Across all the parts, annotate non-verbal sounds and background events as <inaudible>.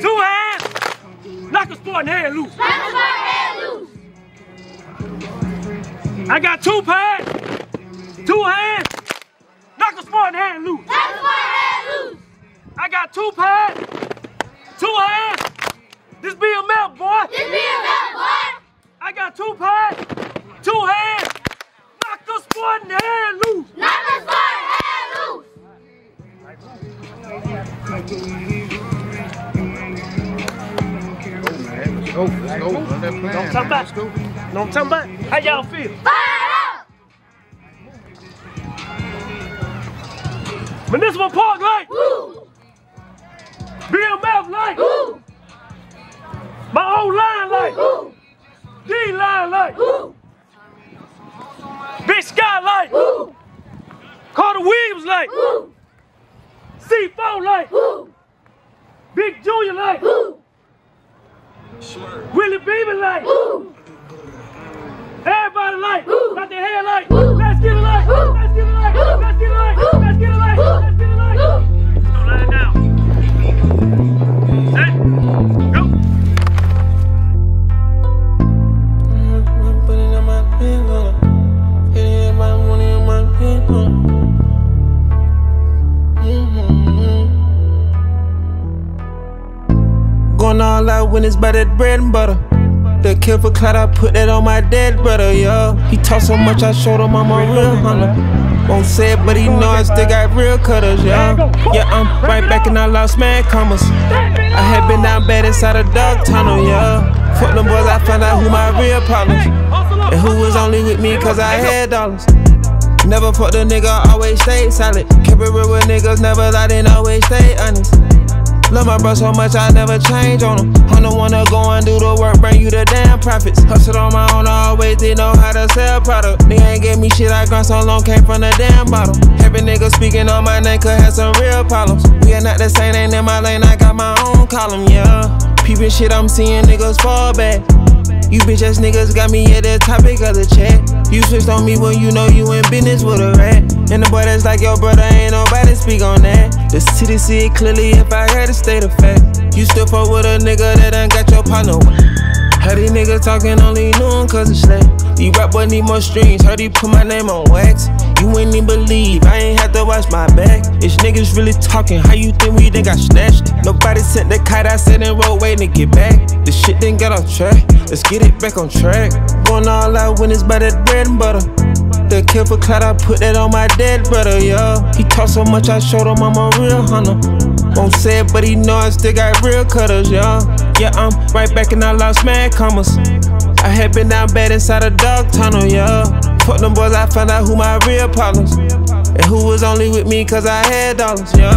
Two hands. Knock a sporting head loose. I got two pads. Two hands. Knock a sporting hand loose. I got two pads. Two hands. This be a melt, boy. I got two pads. Two hands. Knock the sporting hand loose. Let's go. Let's go. Plan. About? Let's go. Know what I'm? How y'all feel? Municipal Park light. Woo! BMF light. Woo! My old line light. Woo! D line light. Woo! Big Sky light. Woo! Carter Williams light. Woo! C4 light. Woo! Big Junior light. Willie Beaver light. Everybody light. Got their hair light. Let's get it light. Let's get it a light. Let's get it light. Let's get it light. Let's get it light. So line down. Set. Go. Put it all out when it's by that bread and butter. The kill for clout, I put that on my dead brother, yo. He talk so much, I showed him I'm a real hunter. Won't say it, but he know I still got real cutters, yo. Yeah, I'm right back and I lost mad commas. I had been down bad inside a dog tunnel, yo. Fuck them boys, I found out who my real problems. And who was only with me cause I had dollars. Never fucked a nigga, always stayed solid. Kept it real with niggas, never lied and always stay honest. Love my bro so much, I never change on him. I'm the one to go and do the work, bring you the damn profits. Hustled on my own, I always did know how to sell product. They ain't gave me shit, I grind so long, came from the damn bottom. Every nigga speaking on my name could have some real problems. We are not the same, ain't in my lane, I got my own column, yeah. Peeping shit, I'm seeing niggas fall back. You bitch ass niggas got me at the topic of the chat. You switched on me when you know you in business with a rat. And the boy that's like your brother, speak on that. The city see it clearly if I had to state of fact. You still fuck with a nigga that ain't got your partner. Heard these niggas talking only knew him cause it's slack. These rap boy need more streams, heard he put my name on wax. You ain't even believe, I ain't had to watch my back. It's niggas really talking, how you think we done got snatched? Nobody sent the kite, I said in road waiting to get back. The shit didn't get off track, let's get it back on track. Going all out when it's by that bread and butter. The kill for clout, I put that on my dead brother, yo. He talk so much, I showed him I'm a real hunter. Won't say it, but he know I still got real cutters, yo. Yeah, I'm right back and I lost mad commas. I had been down bad inside a dog tunnel, yo. Fuck them boys, I found out who my real problems. And who was only with me cause I had dollars, yo.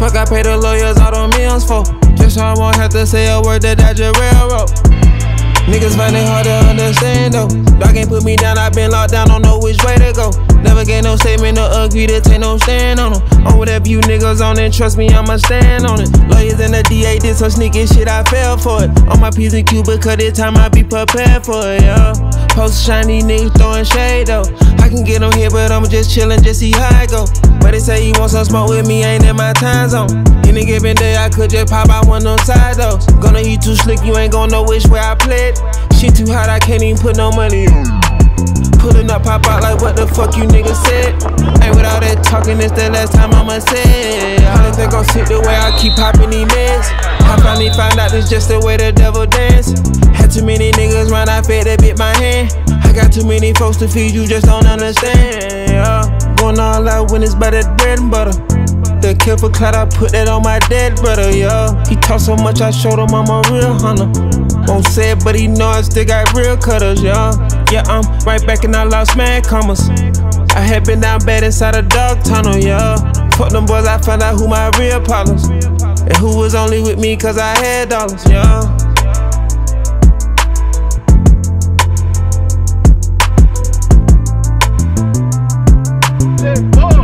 Fuck, I paid the lawyers all the millions for. Just so I won't have to say a word that I just railroad. Niggas find it hard to understand though. Dog ain't put me down, I been locked down, don't know. Never get no statement or agree to take no stand on them. On oh, whatever you niggas on it, trust me, I'ma stand on it. Lawyers and the DA did some sneaky shit, I fell for it. On my P's and Q, because this time I be prepared for it, yo. Post shiny niggas throwing shade though. I can get on here, but I'ma just chillin', just see how I go. But they say you want some smoke with me, ain't in my time zone. Any given day, I could just pop out one them side though. Gonna eat too slick, you ain't gonna know which way I played. Shit too hot, I can't even put no money on. Pop out like what the fuck you niggas said. Ain't with all that talking, it's the last time I'ma say. How they gon' sit the way I keep popping these meds? I finally found out it's just the way the devil dance. Had too many niggas run, I fed that bit my hand. I got too many folks to feed, you just don't understand. Yeah. Going all out when it's by that bread and butter. The for clout, I put that on my dead brother, yeah. He talk so much, I showed him I'm a real hunter. Won't say it, but he know I still got real cutters, yo. Yeah, I'm right back and I lost mad commas. I had been down bad inside a dog tunnel, yeah. Fuck them boys, I found out who my real problems. And who was only with me cause I had dollars, yo. Oh, slide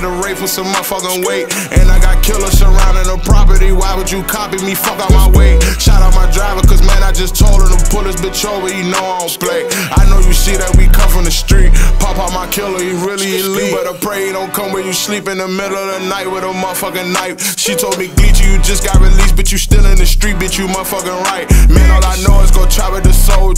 I'm inside of the rape with some motherfucking weight. And I got killers surrounding the property. Why would you copy me? Fuck out my way. Shout out my driver, cause man, I just told her to pull this bitch over. You know I don't play. I know you see that we come from the street. Pop out my killer, he really elite. Better pray he don't come where you sleep in the middle of the night with a motherfucking knife. She told me, Gleechy, you just got released, but you still in the street, bitch, you motherfucking right. Man, all I know is go chop at the soul.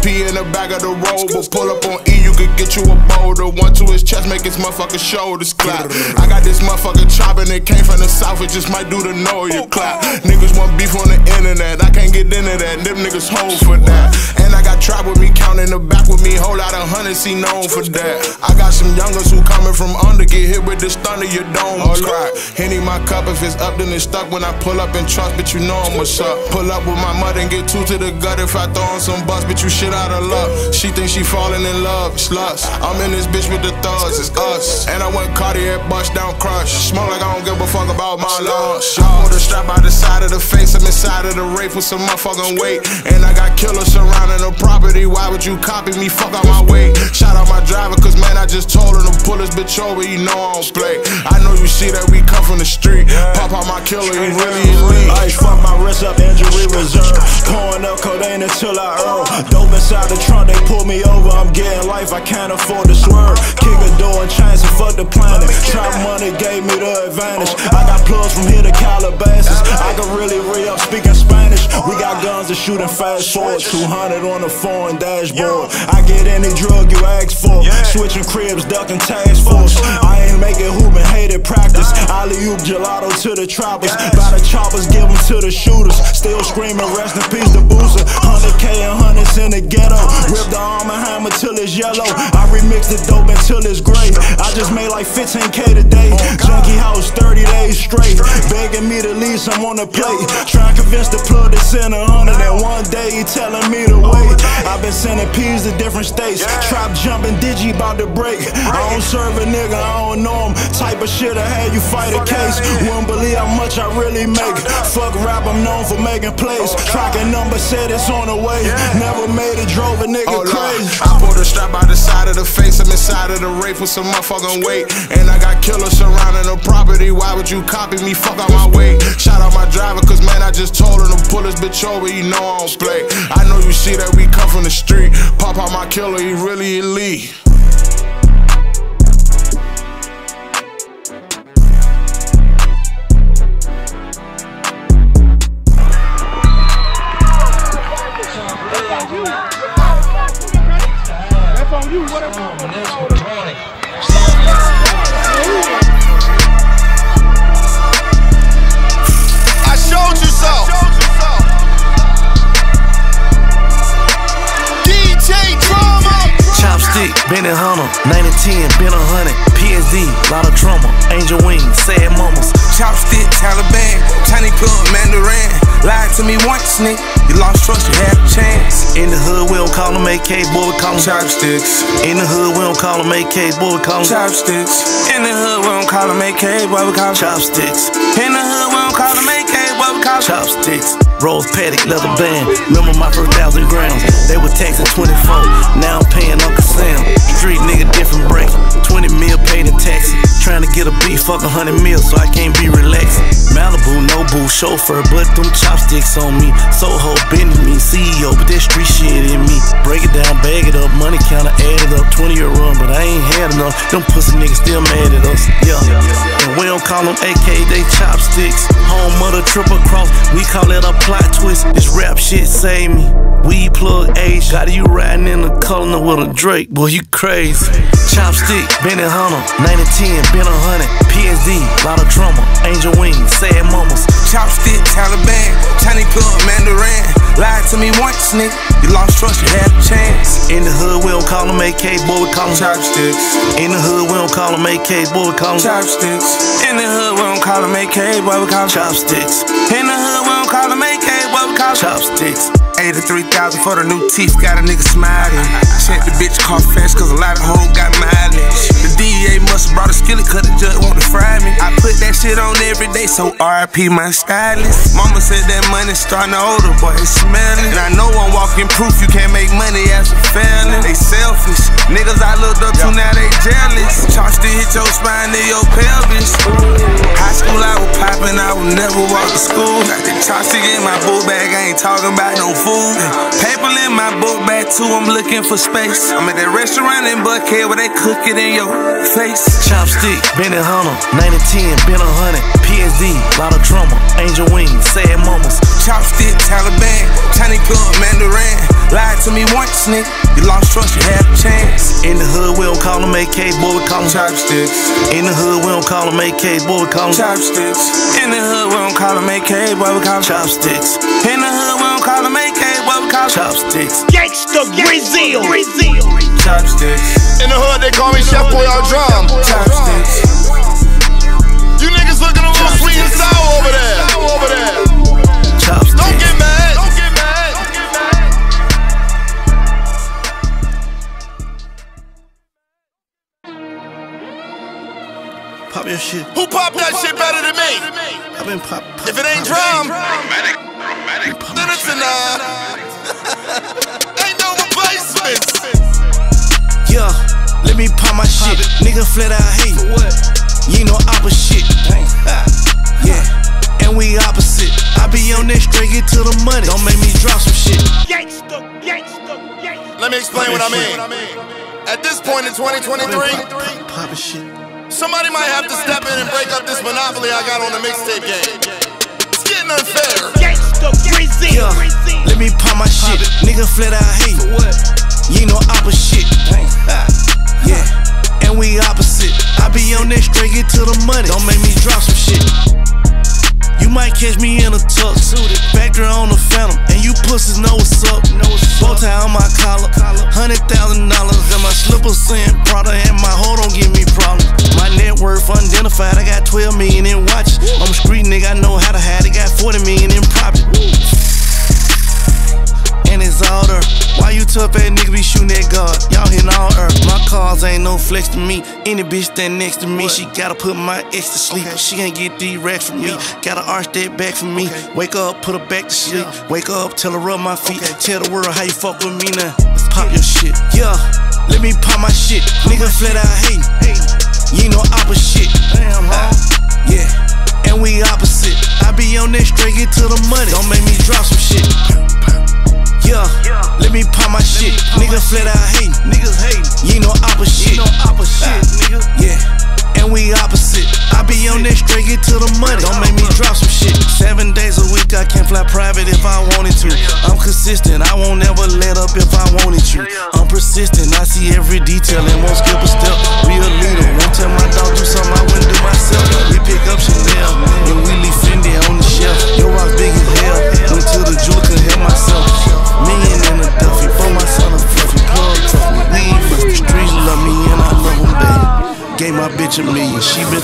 AIP in the back of the road. But pull up on E, you could get you a boulder. One to his chest, make his motherfucking shoulders clap. I got this motherfucking chop and it came from the south, it just might do the know you clap. Niggas want beef on the internet, I can't get into that. Them niggas hold for that. And I got trap with me, counting the back with me, whole lot of hundreds, he known for that. I got some youngers who coming from under, get hit with this thunder, your dome will crack. Henny my cup, if it's up, then it's stuck. When I pull up in trust, but you know I'm what's up. Pull up with my mother and get two to the gut if I throw on some bus, but you shit out of luck. She thinks she falling in love, it's lust. I'm in this bitch with the thugs, it's us. And I went Cartier, bust down crush. Smoke like I don't give a fuck about my lungs. Y'all hold the strap by the side of the face, I'm inside of the rape with some motherfucking weight. And I got killers surrounding the property, why would you copy me? Fuck out my way. Shout out my driver, cause man, I just told her to pull this bitch over, you know I don't play. I know you see that we come from the street. Pop out my killer, he really elite. Ice fuck my wrist up, injury reserve. Uh, pouring up codeine until I earn. Dope inside the trunk, they pull me over. I'm getting life, I can't afford to swerve. Kick a door and chance and fuck the planet. Trap money gave me the advantage. I got plugs from here to Calabasas. I can really re up speaking Spanish. We got guns to shoot fast forward. 200 on the foreign dashboard. I get any drug you ask for. Switching cribs, ducking task force. I ain't making hooping, hated practice. Alley oop gelato to the choppers. By the choppers, give them to the shooters. Still screaming, rest in peace to Boozer. 100K and hundreds in the ghetto. Rip the arm and hammer till it's yellow. I remix the dope until it's gray. I just made like 15K today. Oh, Junkie house 30 days straight. Begging me to leave some on the plate. Trying to convince the plug to send a hundred. And one day he telling me to wait. I've been sending P's to different states. Trap jumping, digi about to break. I don't serve a nigga, I don't know him. Type of shit I had you fight a case. Wouldn't believe how much I really make. Fuck rap, I'm known for making plays. Tracking number said it's on the way. Never made it, drove a nigga up. crazy. I pulled a strap out the side of the face, I'm inside of the rape with some motherfucking weight. And I got killers surrounding the property, why would you copy me? Fuck out my way. Shout out my driver, cause man, I just told her to pull this bitch over, you know I don't play. I know you see that we come from the street. Pop out my killer, he really elite. Club, Mandarin. Lied to me once, nigga. You lost trust, you had a chance. In the hood, we don't call them AK, boy, we call them Chopsticks, In the hood, we don't call them AK, boy, we call them chopsticks. In the hood, we don't call them AK, boy, we call them chopsticks. In the hood, we don't call them AK, boy, we call them Chopsticks, Rose Patek, leather band. Remember my first thousand grams? They were taxing 24. Now I'm paying Uncle Sam. Street nigga, different break. 20 mil paid in taxes. Trying to get a beat, fuck a hundred mil, so I can't be relaxed. Malibu, no boo, chauffeur, but them chopsticks on me. Soho, bending me, CEO, but that street shit in me. Break it down, bag it up, money counter, add it up. 20 year run, but I ain't had enough. Them pussy niggas still mad at us. Yeah. And we don't call them AK, they chopsticks. Home of the triple cross, we call it a plot twist. This rap shit save me. Weed plug age, got you riding in the color with a Drake, boy, you crazy. Chopstick, Benny Hunter, 9010, been a hundred. PSD, lot of trauma. Angel wings, sad mamas. Chopstick, Taliban, Tiny Club, Mandarin. Lied to me once, nigga. You lost trust, you had a chance. In the hood, we don't call them AK, boy, we call them Chopsticks, In the hood, we don't call them AK, boy, we call them chopsticks. In the hood, we don't call them AK, boy, we call them chopsticks. In the hood, we don't call them AK, boy, we call them Chopsticks. 83,000 for the new teeth, got a nigga smiling. Check the bitch car fast, cause a lot of hoes got mileage. The DEA must have brought a skillet, cut the judge want to fry me. I put that shit on every day, so RIP my stylist. Mama said that money starting to older, boy, it's smelling. And I know I'm walking proof you can't make money after failing. They selfish. Niggas I looked up to, now they jealous. Charge to hit your spine in your pelvis. High school, I was popping, I would never walk to school. Got the chopstick in my book bag, I ain't talking about no food. Paper in my book bag too, I'm looking for space. I'm at that restaurant in Buckhead where they cook it in your face. Chopstick, Benny Hunter, 9010, been a hundred. PSD, lot of drama, angel wings, sad mamas. Chopstick, Taliban, tiny plug, Mandarin. Lied to me once, nigga. You lost trust, you had a chance. In the hood, we don't call them AK, boy, we call them Chopsticks, In the hood, we don't call them AK, boy, we call them chopsticks. In the hood, we don't call them AK, boy, we call them chopsticks. In the hood, we don't call them AK, boy, we call them Chopsticks. Gangsta Brazil. chopsticks. I've been pop. pop If it ain't pop- drum, pop then my it's shit. an. <laughs> Ain't no replacements. Yeah, let me pop my shit. Nigga flat out hate. what? You ain't no opposite. yeah, and we opposite. I be on that straight get to the money. Don't make me drop some shit. Gangsta, gangsta, gangsta. Let me explain what I mean. At this point in 2023, Poppin' shit. Somebody might have to step in and break up this monopoly I got on the mixtape game. It's getting unfair. Gangsta Brazil. Yeah, let me pop my shit. Nigga flat out hate. what? You ain't no opposite. yeah, and we opposite. I be on that straight get to the money. Don't make me drop some shit. You might catch me in a tux, factory on the phantom, and you pussies know what's up. Bow tie on my collar, hundred thousand dollars, and my slippers saying Prada, unidentified, I got 12 million in watches. I'm a street nigga, I know how to hide it, got 40 million in profit. And it's all there. Why you tough ass nigga be shooting at God? Y'all hitting all earth. My cars ain't no flex to me. Any bitch stand next to me, she gotta put my ex to sleep. She can't get these racks from me. Gotta arch that back from me. Wake up, put her back to sleep. Wake up, tell her rub my feet. Tell the world how you fuck with me now. Let's Pop your shit. Yeah, let me pop my shit. Nigga flat out hate. You no opposite. Damn, huh? Yeah, and we opposite. I be on that straight get to the money. Don't make me drop some shit. Yeah, let me pop my shit. Nigga flat out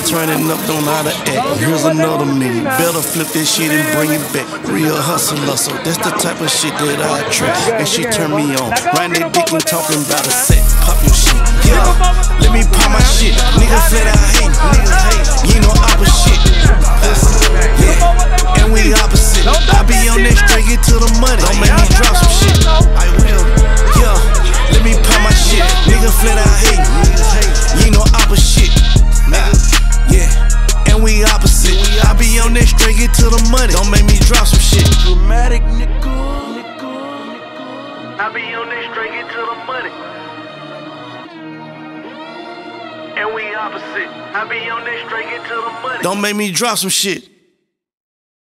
turning up, don't know how to act. Here's another million, better flip this shit and bring it back. Real hustler, so that's the type of shit that I attract. And she turn me on, riding that dick and talking about a set. Pop your shit, yeah. Let me pop my shit, nigga flat I hate, niggas hate. You know opposite, yeah. And we opposite. I be on that straight get to the money. Don't make me drop opposite. I be on straight the money. Don't make me drop some shit.